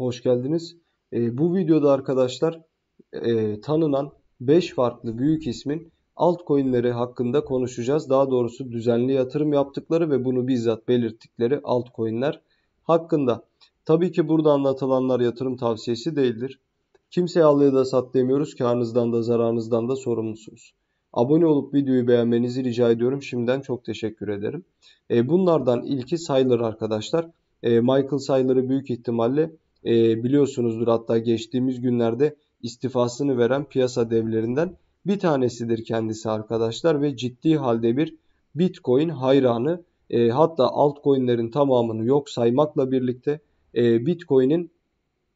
hoş geldiniz. E, bu videoda arkadaşlar e, tanınan 5 farklı büyük ismin altcoin'leri hakkında konuşacağız. Daha doğrusu düzenli yatırım yaptıkları ve bunu bizzat belirttikleri altcoin'ler hakkında. Tabii ki burada anlatılanlar yatırım tavsiyesi değildir. Kimseye al ya da sat demiyoruz. Karınızdan da zararınızdan da sorumlusunuz. Abone olup videoyu beğenmenizi rica ediyorum. Şimdiden çok teşekkür ederim. E, bunlardan ilki sayılır arkadaşlar. E, Michael Sayler'ı büyük ihtimalle e, biliyorsunuzdur hatta geçtiğimiz günlerde istifasını veren piyasa devlerinden bir tanesidir kendisi arkadaşlar ve ciddi halde bir Bitcoin hayranı e, hatta altcoin'lerin tamamını yok saymakla birlikte e, Bitcoin'in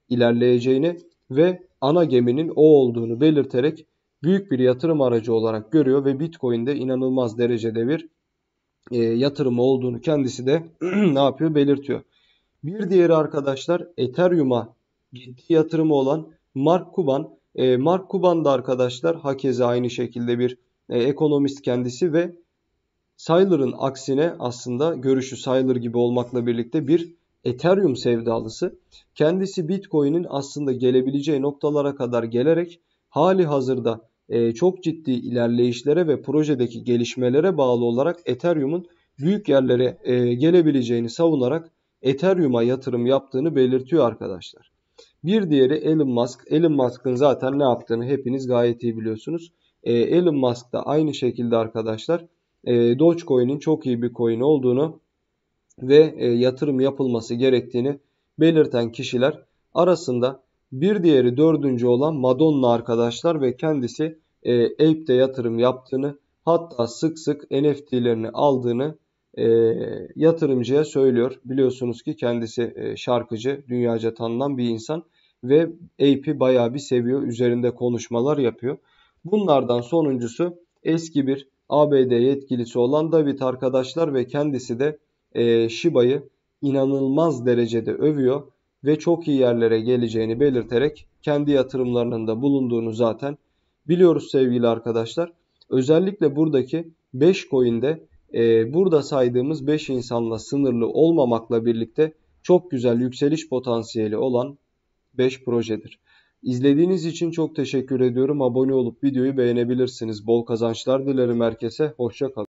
ilerleyeceğini ve ana geminin o olduğunu belirterek büyük bir yatırım aracı olarak görüyor ve Bitcoin'de inanılmaz derecede bir e, yatırım olduğunu kendisi de ne yapıyor belirtiyor. Bir diğeri arkadaşlar Ethereum'a ciddi yatırımı olan Mark Cuban. E, Mark Cuban da arkadaşlar hakeza aynı şekilde bir e, ekonomist kendisi ve Sayler'ın aksine aslında görüşü Sayler gibi olmakla birlikte bir Ethereum sevdalısı. Kendisi Bitcoin'in aslında gelebileceği noktalara kadar gelerek hali hazırda e, çok ciddi ilerleyişlere ve projedeki gelişmelere bağlı olarak Ethereum'un büyük yerlere e, gelebileceğini savunarak Ethereum'a yatırım yaptığını belirtiyor arkadaşlar. Bir diğeri Elon Musk. Elon Musk'ın zaten ne yaptığını hepiniz gayet iyi biliyorsunuz. E, Elon Musk da aynı şekilde arkadaşlar e, Dogecoin'in çok iyi bir coin olduğunu ve e, yatırım yapılması gerektiğini belirten kişiler arasında bir diğeri dördüncü olan Madonna arkadaşlar ve kendisi e, Ape'de yatırım yaptığını hatta sık sık NFT'lerini aldığını e, yatırımcıya söylüyor. Biliyorsunuz ki kendisi e, şarkıcı, dünyaca tanınan bir insan ve Ape'i bayağı bir seviyor. Üzerinde konuşmalar yapıyor. Bunlardan sonuncusu eski bir ABD yetkilisi olan David arkadaşlar ve kendisi de e, Shiba'yı inanılmaz derecede övüyor ve çok iyi yerlere geleceğini belirterek kendi yatırımlarının da bulunduğunu zaten biliyoruz sevgili arkadaşlar. Özellikle buradaki 5 coin'de e, burada saydığımız 5 insanla sınırlı olmamakla birlikte çok güzel yükseliş potansiyeli olan 5 projedir. İzlediğiniz için çok teşekkür ediyorum. Abone olup videoyu beğenebilirsiniz. Bol kazançlar dilerim herkese. Hoşçakalın.